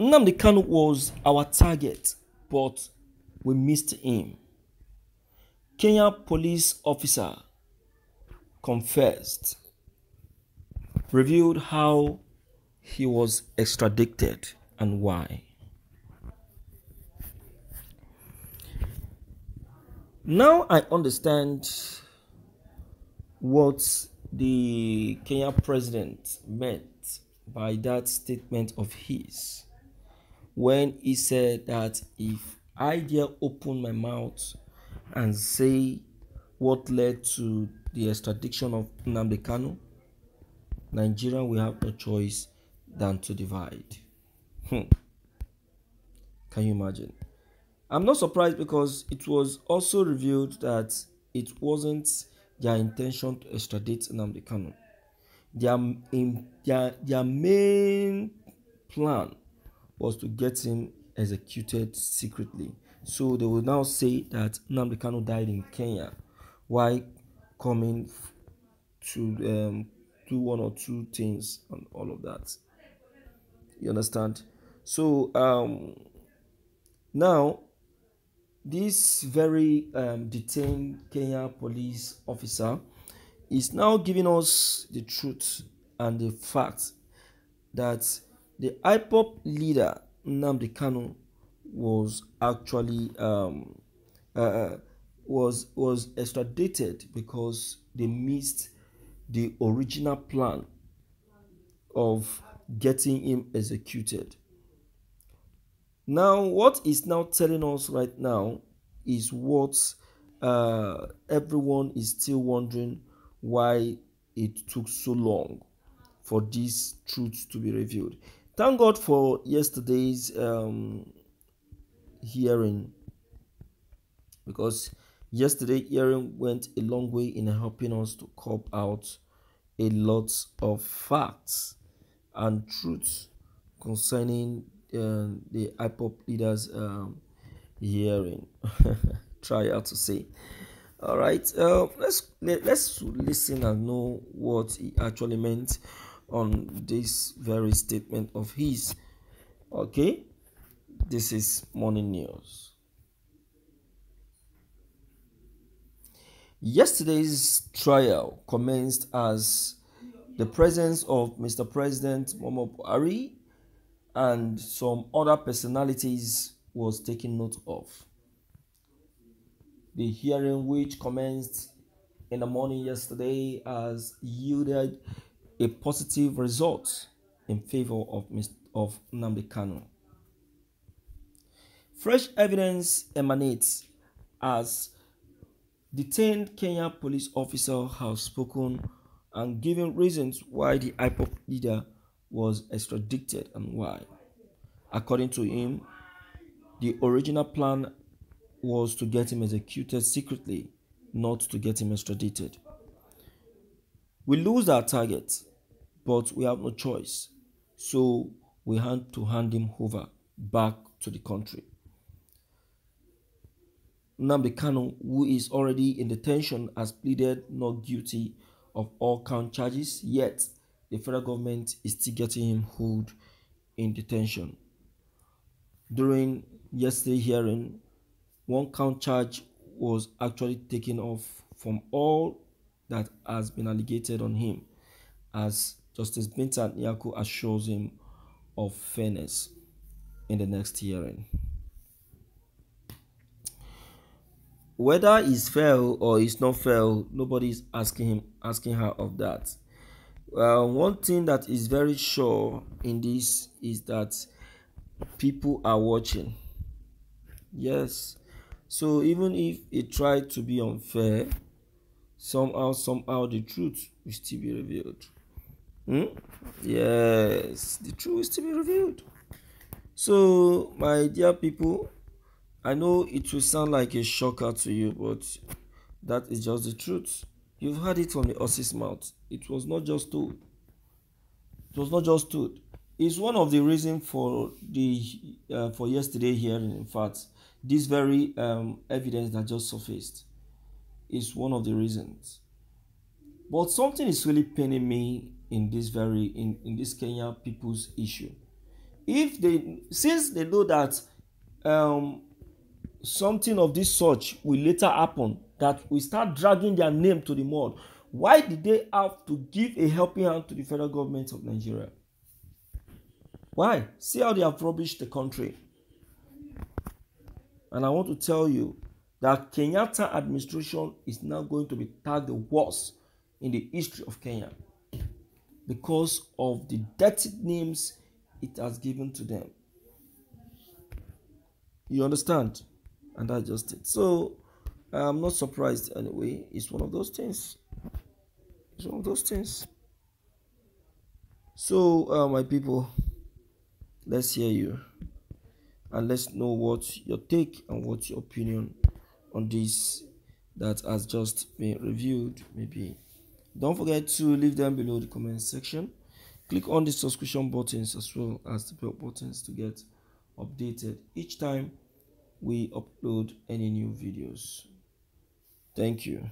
Nnamdi Kanu was our target, but we missed him. Kenya police officer confessed, revealed how he was extradited and why. Now I understand what the Kenya president meant by that statement of his when he said that if I dare open my mouth and say what led to the extradition of Nnamdi Kanu, Nigeria will have no choice than to divide. Hmm. Can you imagine? I'm not surprised because it was also revealed that it wasn't their intention to extradite Nnamdi Kanu. Their, in, their, their main plan was to get him executed secretly. So they will now say that Nnamdi died in Kenya while coming to um, do one or two things and all of that. You understand? So um, now this very um, detained Kenya police officer is now giving us the truth and the fact that the IPOB leader Nnamdi Kanu was actually um, uh, uh, was was extradited because they missed the original plan of getting him executed. Now, what is now telling us right now is what uh, everyone is still wondering why it took so long for this truth to be revealed. Thank God for yesterday's um, hearing because yesterday hearing went a long way in helping us to cop out a lot of facts and truths concerning uh, the IPOB leaders um, hearing. Try out to say. All right, uh, let's let, let's listen and know what he actually meant on this very statement of his. Okay, this is morning news. Yesterday's trial commenced as the presence of Mr. President Momo Buhari and some other personalities was taken note of. The hearing, which commenced in the morning yesterday, has yielded a positive result in favor of, of Nnamdi Kanu. Fresh evidence emanates as detained Kenya police officer has spoken and given reasons why the IPOB leader was extradited and why. According to him, the original plan was to get him executed secretly, not to get him extradited. We lose our target, but we have no choice. So we had to hand him over back to the country. Nnamdi Kanu, who is already in detention, has pleaded not guilty of all count charges, yet the federal government is still getting him held in detention. During yesterday's hearing, one count charge was actually taken off from all that has been alleged on him, as Justice Binta Nyako assures him of fairness in the next hearing. Whether he's fair or he's not fair, nobody's asking him asking her of that. Uh, one thing that is very sure in this is that people are watching. Yes. So even if it tried to be unfair, somehow, somehow the truth will still be revealed. Hmm? Yes, the truth will still be revealed. So, my dear people, I know it will sound like a shocker to you, but that is just the truth. You've heard it from the horse's mouth. It was not just told. It was not just told. It's one of the reasons for the uh, for yesterday hearing. In fact, this very um, evidence that just surfaced is one of the reasons. But something is really paining me in this very in, in this Kenya people's issue. if they since they know that um, something of this sort will later happen that we start dragging their name to the mud why did they have to give a helping hand to the federal government of nigeria? Why? See how they have rubbished the country. And i want to tell you that kenyatta administration is now going to be tagged the worst in the history of kenya because of the dirty names it has given to them. You understand? And that's just it. So i'm not surprised anyway. It's one of those things. It's one of those things. So uh, my people let's hear you. And let's know what your take and what your opinion on this that has just been reviewed maybe don't forget to leave them below the comment section. Click on the subscription buttons as well as the bell buttons to get updated each time we upload any new videos. Thank you